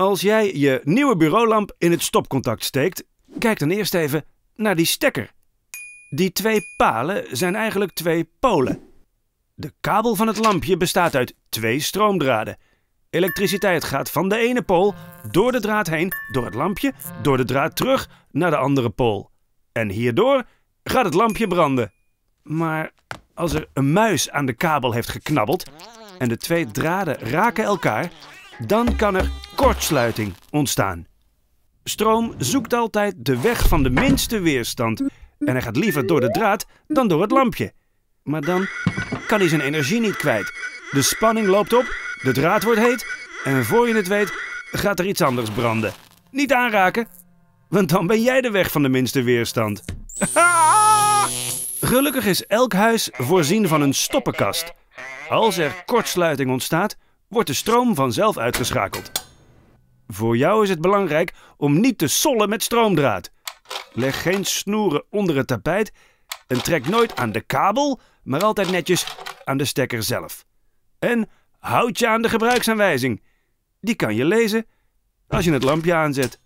Als jij je nieuwe bureaulamp in het stopcontact steekt, kijk dan eerst even naar die stekker. Die twee palen zijn eigenlijk twee polen. De kabel van het lampje bestaat uit twee stroomdraden. Elektriciteit gaat van de ene pool door de draad heen, door het lampje, door de draad terug naar de andere pool. En hierdoor gaat het lampje branden. Maar als er een muis aan de kabel heeft geknabbeld en de twee draden raken elkaar, dan kan er kortsluiting ontstaan. Stroom zoekt altijd de weg van de minste weerstand en hij gaat liever door de draad dan door het lampje. Maar dan kan hij zijn energie niet kwijt. De spanning loopt op, de draad wordt heet en voor je het weet gaat er iets anders branden. Niet aanraken, want dan ben jij de weg van de minste weerstand. Gelukkig is elk huis voorzien van een stoppenkast. Als er kortsluiting ontstaat, wordt de stroom vanzelf uitgeschakeld. Voor jou is het belangrijk om niet te sollen met stroomdraad. Leg geen snoeren onder het tapijt en trek nooit aan de kabel, maar altijd netjes aan de stekker zelf. En houd je aan de gebruiksaanwijzing. Die kan je lezen als je het lampje aanzet.